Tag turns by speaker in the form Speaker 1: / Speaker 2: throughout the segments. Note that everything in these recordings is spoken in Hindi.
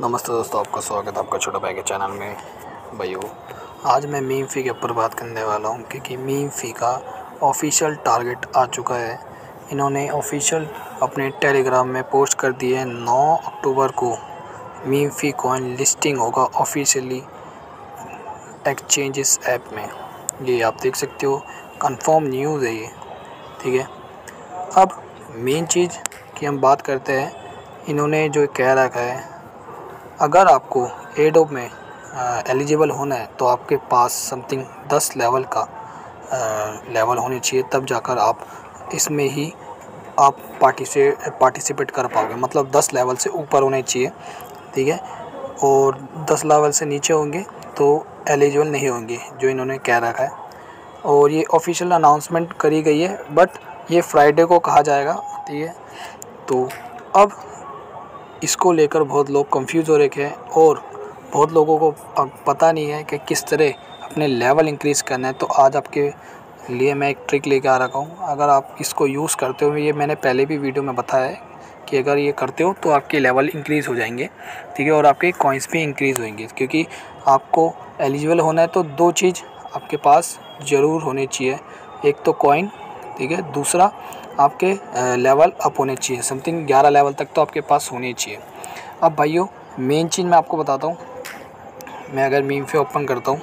Speaker 1: नमस्ते दोस्तों, आपका स्वागत है आपका छोटा भाई के चैनल में, भाइयों। आज मैं मीम फ़ी के ऊपर बात करने वाला हूँ, क्योंकि मीम फ़ी का ऑफिशियल टारगेट आ चुका है। इन्होंने ऑफिशियल अपने टेलीग्राम में पोस्ट कर दिए है 9 अक्टूबर को। मीम फ़ी कॉइन लिस्टिंग होगा ऑफिशियली एक्सचेंजेस ऐप में। ये आप देख सकते हो कंफर्म न्यूज़ है ये, ठीक है? अब मेन चीज़ की हम बात करते हैं। इन्होंने जो कह रखा है अगर आपको एडोब में एलिजिबल होना है तो आपके पास समथिंग दस लेवल का आ, लेवल होने चाहिए तब जाकर आप इसमें ही आप पार्टिसे पार्टिसिपेट कर पाओगे। मतलब दस लेवल से ऊपर होने चाहिए ठीक है? और दस लेवल से नीचे होंगे तो एलिजिबल नहीं होंगे जो इन्होंने कह रखा है। और ये ऑफिशियल अनाउंसमेंट करी गई है बट ये फ्राइडे को कहा जाएगा ठीक है? तो अब इसको लेकर बहुत लोग कंफ्यूज हो रखे हैं और बहुत लोगों को पता नहीं है कि किस तरह अपने लेवल इंक्रीज़ करना है। तो आज आपके लिए मैं एक ट्रिक लेके आ रखा हूँ। अगर आप इसको यूज़ करते हो, ये मैंने पहले भी वीडियो में बताया है कि अगर ये करते हो तो आपके लेवल इंक्रीज़ हो जाएँगे, ठीक है, और आपके कॉइन्स भी इंक्रीज़ होंगे क्योंकि आपको एलिजिबल होना है। तो दो चीज़ आपके पास ज़रूर होनी चाहिए, एक तो कॉइन ठीक है, दूसरा आपके लेवल अप होने चाहिए। समथिंग ग्यारह लेवल तक तो आपके पास होने चाहिए। अब भाइयों मेन चीज़ मैं आपको बताता हूँ। मैं अगर मीम पे ओपन करता हूँ।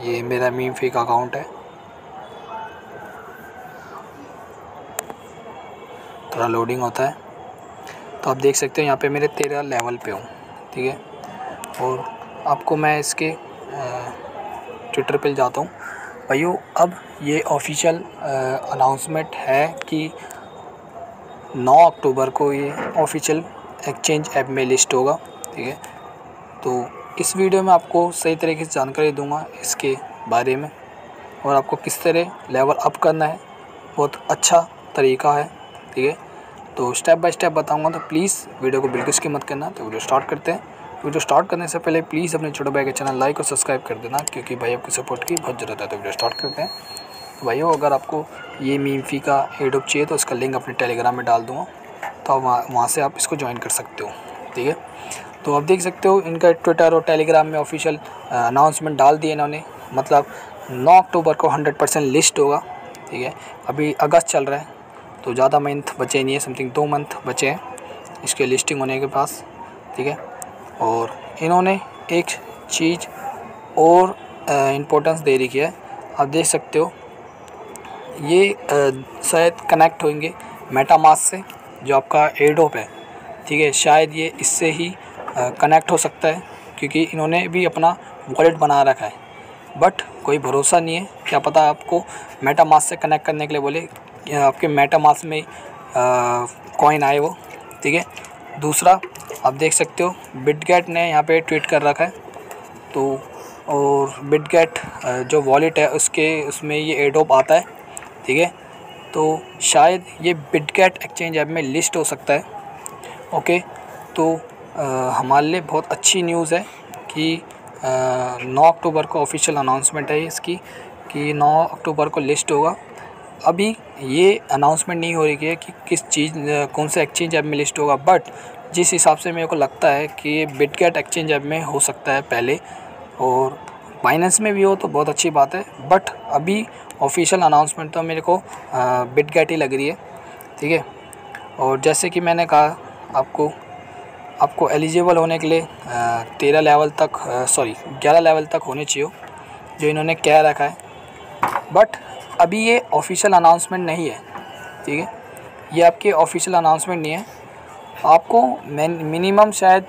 Speaker 1: ये मेरा मीम फ़ी का अकाउंट है। थोड़ा लोडिंग होता है। तो आप देख सकते हो यहाँ पे मेरे तेरह लेवल पे हूँ। ठीक है? और आपको मैं इसके ट्विटर पे जाता हूँ। भाइयों, अब ये ऑफिशियल अनाउंसमेंट है कि 9 अक्टूबर को ये ऑफिशियल एक्सचेंज ऐप में लिस्ट होगा, ठीक है? तो इस वीडियो में आपको सही तरीके से जानकारी दूँगा इसके बारे में और आपको किस तरह लेवल अप करना है, बहुत अच्छा तरीका है, ठीक है? तो स्टेप बाय स्टेप बताऊँगा तो प्लीज़ वीडियो को बिल्कुल स्किप मत करना तो वीडियो स्टार्ट करते हैं। वीडियो स्टार्ट करने से पहले प्लीज़ अपने छोटे भाई के चैनल लाइक और सब्सक्राइब कर देना, क्योंकि भाई आपकी सपोर्ट की बहुत ज़रूरत है तो वीडियो स्टार्ट करते हैं। तो भाइयों, अगर आपको ये मीम फ़ी का एडोप चाहिए तो उसका लिंक अपने टेलीग्राम में डाल दूँगा तो आप वहाँ वहाँ से आप इसको ज्वाइन कर सकते हो, ठीक है? तो आप देख सकते हो, इनका ट्विटर और टेलीग्राम में ऑफिशियल अनाउंसमेंट डाल दिए इन्होंने। मतलब नौ अक्टूबर को हंड्रेड परसेंट लिस्ट होगा, ठीक है? अभी अगस्त चल रहा है तो ज़्यादा मंथ बचे नहीं है समथिंग दो मंथ बचे हैं, इसके लिस्टिंग होने के पास, ठीक है? और इन्होंने एक चीज़ और इम्पोर्टेंस दे रखी है। आप देख सकते हो, ये शायद कनेक्ट होंगे मेटामास से, जो आपका एडोप है। ठीक है, शायद ये इससे ही कनेक्ट हो सकता है, क्योंकि इन्होंने भी अपना वॉलेट बना रखा है। बट कोई भरोसा नहीं है, क्या पता आपको मेटामास से कनेक्ट करने के लिए बोले आपके मेटामास में कॉइन आए वो। ठीक है दूसरा, आप देख सकते हो बिटगेट ने यहाँ पे ट्वीट कर रखा है। तो और बिटगेट जो वॉलेट है, उसके, उसमें ये एडोप आता है, ठीक है? तो शायद ये बिटगेट एक्सचेंज ऐप में लिस्ट हो सकता है। ओके तो हमारे लिए बहुत अच्छी न्यूज़ है कि नौ अक्टूबर को ऑफिशियल अनाउंसमेंट है इसकी, कि नौ अक्टूबर को लिस्ट होगा। अभी ये अनाउंसमेंट नहीं हो रही है कि किस चीज़, कौन से एक्सचेंज ऐप में लिस्ट होगा बट जिस हिसाब से मेरे को लगता है कि बिटगेट एक्सचेंज ऐप में हो सकता है पहले, और बाइनेंस में भी हो तो बहुत अच्छी बात है बट अभी ऑफिशियल अनाउंसमेंट तो मेरे को बिटगेट ही लग रही है, ठीक है? और जैसे कि मैंने कहा, आपको आपको एलिजिबल होने के लिए तेरह लेवल तक सॉरी ग्यारह लेवल तक होने चाहिए, जो इन्होंने कह रखा है बट अभी ये ऑफिशियल अनाउंसमेंट नहीं है, ठीक है? ये आपके ऑफिशियल अनाउंसमेंट नहीं है। आपको मिनिमम शायद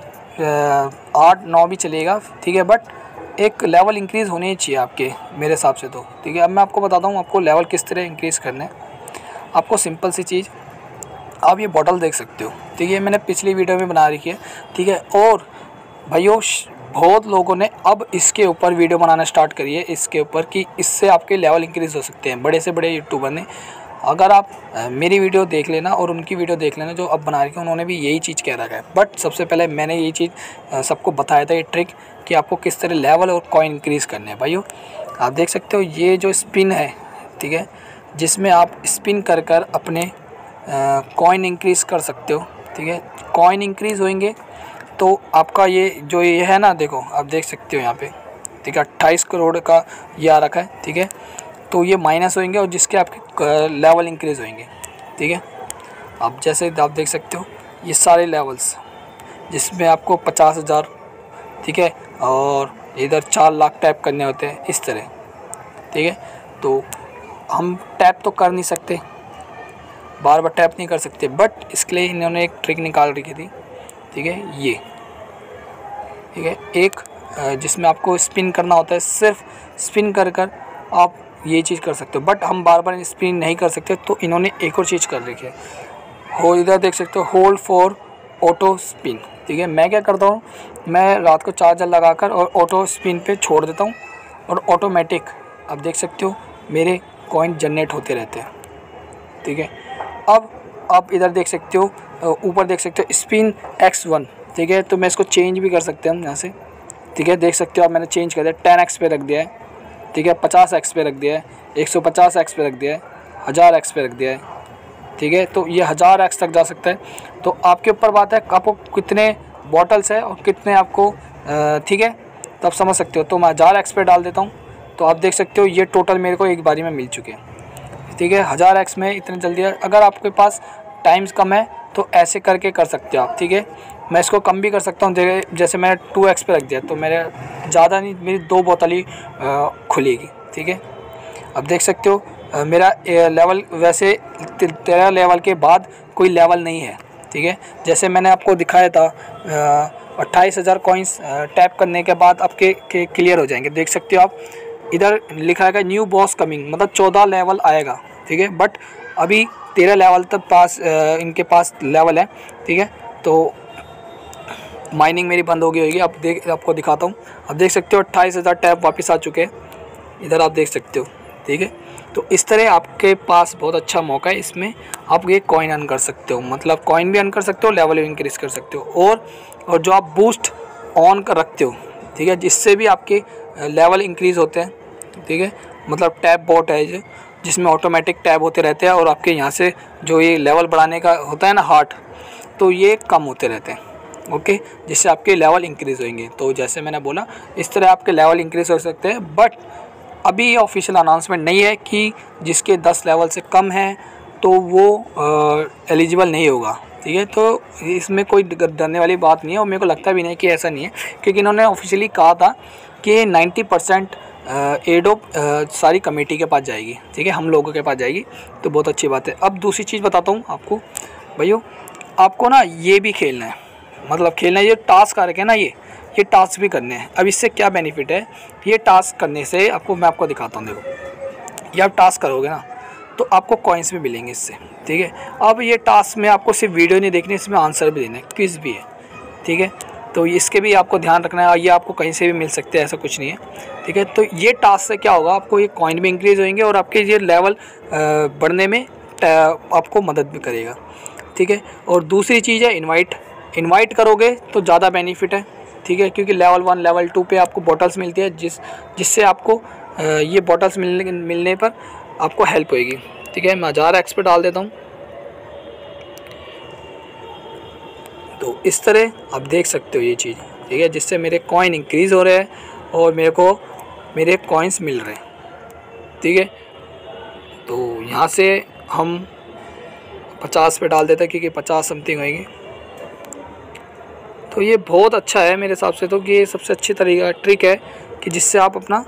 Speaker 1: आठ, नौ भी चलेगा, ठीक है? बट एक लेवल इंक्रीज़ होने चाहिए आपके, मेरे हिसाब से तो ठीक है? अब मैं आपको बताता हूँ आपको लेवल किस तरह इंक्रीज़ करना है। आपको सिंपल सी चीज़, आप ये बॉटल देख सकते हो, ठीक है? मैंने पिछली वीडियो में बना रखी है, ठीक है? और भाइयों बहुत लोगों ने अब इसके ऊपर वीडियो बनाना स्टार्ट करी है, इसके ऊपर कि इससे आपके लेवल इंक्रीज़ हो सकते हैं। बड़े से बड़े यूट्यूबर ने। अगर आप मेरी वीडियो देख लेना और उनकी वीडियो देख लेना जो अब बना रही है, उन्होंने भी यही चीज़ कह रखा है। बट सबसे पहले मैंने यही चीज़ सबको बताया था, ये ट्रिक कि आपको किस तरह लेवल और कॉइन इंक्रीज़ करने हैं। भाइयों, आप देख सकते हो ये जो स्पिन है, ठीक है, जिसमें आप स्पिन कर कर अपने कॉइन इंक्रीज़ कर सकते हो, ठीक है। कॉइन इंक्रीज़ होंगे तो आपका ये जो ये है ना, देखो, आप देख सकते हो यहाँ पे। ठीक है, अट्ठाईस करोड़ का ये आ रखा है, ठीक है। तो ये माइनस होएँगे और जिसके आपके लेवल इंक्रीज़ होएँगे, ठीक है। अब जैसे आप देख सकते हो, ये सारे लेवल्स, जिसमें आपको पचास हज़ार, ठीक है, और इधर चार लाख टैप करने होते हैं, इस तरह, ठीक है। तो हम टैप तो कर नहीं सकते, बार बार टैप नहीं कर सकते, बट इसके लिए इन्होंने एक ट्रिक निकाल रखी थी ठीक है, ये। ठीक है, एक जिसमें आपको स्पिन करना होता है, सिर्फ़ स्पिन कर कर आप ये चीज़ कर सकते हो। बट हम बार बार स्पिन नहीं कर सकते तो इन्होंने एक और चीज़ कर रखी है। हो, इधर देख सकते हो होल्ड फॉर ऑटो स्पिन ठीक है, मैं क्या करता हूँ, मैं रात को चार्जर लगाकर और ऑटो स्पिन पे छोड़ देता हूँ और ऑटोमेटिक आप देख सकते हो, मेरे कॉइन जनरेट होते रहते हैं। ठीक है, अब आप इधर देख सकते हो ऊपर देख सकते हो स्पिन एक्स वन ठीक है? तो मैं इसको चेंज भी कर सकते हैं हम यहाँ से। ठीक है? देख सकते हो आप, मैंने चेंज कर दिया टेन एक्स पे रख दिया है। ठीक है? पचास एक्स पे रख दिया है, एक सौ पचास एक्स पे रख दिया है, हज़ार एक्स पे रख दिया है। ठीक है? तो ये हज़ार एक्स तक जा सकता है। तो आपके ऊपर बात है, आपको कितने बॉटल्स है और कितने आपको ठीक है? तो आप समझ सकते हो। तो मैं हज़ार एक्स पे डाल देता हूँ। तो आप देख सकते हो, ये टोटल मेरे को एक बारी में मिल चुके हैं। ठीक है? हज़ार एक्स में इतने जल्दी अगर आपके पास टाइम्स कम है तो ऐसे करके कर सकते हो आप, ठीक है? मैं इसको कम भी कर सकता हूँ, जैसे मैंने टू एक्स पे रख दिया तो मेरे, ज़्यादा नहीं, मेरी दो बोतल ही खुलेगी, ठीक है? अब देख सकते हो मेरा लेवल वैसे तेरह लेवल के बाद कोई लेवल नहीं है, ठीक है? जैसे मैंने आपको दिखाया था अट्ठाईस हज़ार कॉइन्स टैप करने के बाद आपके, के क्लियर हो जाएँगे। देख सकते हो आप, इधर लिखा है न्यू बॉस कमिंग मतलब चौदह लेवल आएगा, ठीक है? बट अभी तेरह लेवल तक पास इनके पास लेवल है, ठीक है? तो माइनिंग मेरी बंद हो गई होगी। अब देख, आपको दिखाता हूँ। अब देख सकते हो अट्ठाईस हज़ार टैप वापस आ चुके हैं। इधर आप देख सकते हो, ठीक है? तो इस तरह आपके पास बहुत अच्छा मौका है। इसमें आप ये कॉइन अर्न कर सकते हो। मतलब कॉइन भी अर्न कर सकते हो लेवल भी इंक्रीज़ कर सकते हो। और और जो आप बूस्ट ऑन कर रखते हो, ठीक है? जिससे भी आपके लेवल इंक्रीज़ होते हैं, ठीक है? मतलब टैप बोट है जो जिसमें ऑटोमेटिक टैब होते रहते हैं और आपके यहाँ से जो ये लेवल बढ़ाने का होता है ना हार्ट तो ये कम होते रहते हैं ओके जिससे आपके लेवल इंक्रीज़ होंगे। तो जैसे मैंने बोला, इस तरह आपके लेवल इंक्रीज़ हो सकते हैं बट अभी ये ऑफिशियल अनाउंसमेंट नहीं है कि जिसके दस लेवल से कम है तो वो एलिजिबल नहीं होगा, ठीक है? तो इसमें कोई डरने वाली बात नहीं है और मेरे को लगता भी नहीं कि ऐसा नहीं है, क्योंकि इन्होंने ऑफिशियली कहा था कि 90 परसेंट एडोप सारी कमेटी के पास जाएगी, ठीक है? हम लोगों के पास जाएगी तो बहुत अच्छी बात है। अब दूसरी चीज़ बताता हूँ आपको। भैया, आपको ना ये भी खेलना है। मतलब खेलना ये टास्क आ रखे ना ये। ये टास्क भी करने हैं। अब इससे क्या बेनिफिट है? ये टास्क करने से आपको, मैं आपको दिखाता हूँ, देखो। ये आप टास्क करोगे ना तो आपको कॉइन्स भी मिलेंगे इससे, ठीक है? अब ये टास्क में आपको सिर्फ़ वीडियो नहीं देखनी, इसमें आंसर भी देना है। क्विज़ भी है, ठीक है? तो इसके भी आपको ध्यान रखना है, ये आपको कहीं से भी मिल सकते हैं, ऐसा कुछ नहीं है। ठीक है तो ये टास्क से क्या होगा, आपको ये कॉइन भी इंक्रीज़ होंगे और आपके ये लेवल बढ़ने में आपको मदद भी करेगा। ठीक है, और दूसरी चीज़ है इनवाइट इनवाइट करोगे तो ज़्यादा बेनिफिट है। ठीक है, क्योंकि लेवल वन लेवल टू पे आपको बॉटल्स मिलती है, जिस, जिससे आपको ये बॉटल्स मिलने मिलने पर आपको हेल्प होएगी। ठीक है, मैं हज़ार एक्स पे डाल देता हूँ। तो इस तरह आप देख सकते हो ये चीज़। ठीक है, जिससे मेरे कॉइन इंक्रीज़ हो रहे हैं और मेरे को, मेरे कॉइन्स मिल रहे हैं। ठीक है तो यहाँ से हम पचास पे डाल देते हैं, क्योंकि पचास समथिंग होएगी। तो ये बहुत अच्छा है मेरे हिसाब से तो कि ये सबसे अच्छी तरीका ट्रिक है कि जिससे आप अपना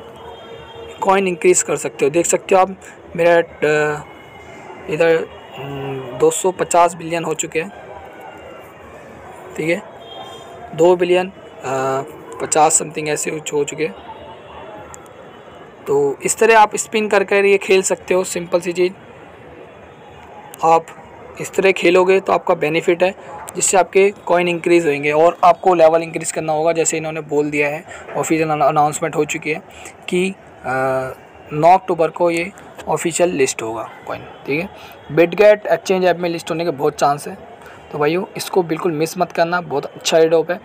Speaker 1: कॉइन इंक्रीज़ कर सकते हो। देख सकते हो आप, मेरा इधर 250 बिलियन हो चुके हैं। ठीक है। दो बिलियन पचास समथिंग ऐसे हो चुके। तो इस तरह आप स्पिन कर कर ये खेल सकते हो सिंपल सी चीज़। आप इस तरह खेलोगे तो आपका बेनिफिट है, जिससे आपके कॉइन इंक्रीज़ होंगे और आपको लेवल इंक्रीज़ करना होगा, जैसे इन्होंने बोल दिया है ऑफिशियल अनाउंसमेंट हो चुकी है कि नौ अक्टूबर को ये ऑफिशियल लिस्ट होगा कॉइन ठीक है। बिटगेट एक्सचेंज ऐप में लिस्ट होने के बहुत चांस है। तो भाइयों, इसको बिल्कुल मिस मत करना, बहुत अच्छा एडोप है।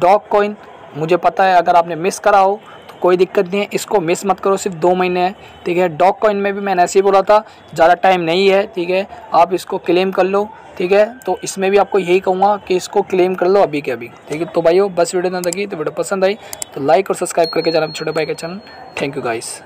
Speaker 1: डॉग कॉइन मुझे पता है, अगर आपने मिस करा हो तो कोई दिक्कत नहीं है, इसको मिस मत करो, सिर्फ़ दो महीने हैं, ठीक है? डॉग कॉइन में भी मैंने ऐसे ही बोला था, ज़्यादा टाइम नहीं है, ठीक है? आप इसको क्लेम कर लो, ठीक है? तो इसमें भी आपको यही कहूँगा कि इसको क्लेम कर लो अभी के अभी, ठीक है? तो भाइयों, बस वीडियो ना लगी तो वीडियो पसंद आई तो लाइक और सब्सक्राइब करके जाना, छोटे भाई का चैनल थैंक यू गाइस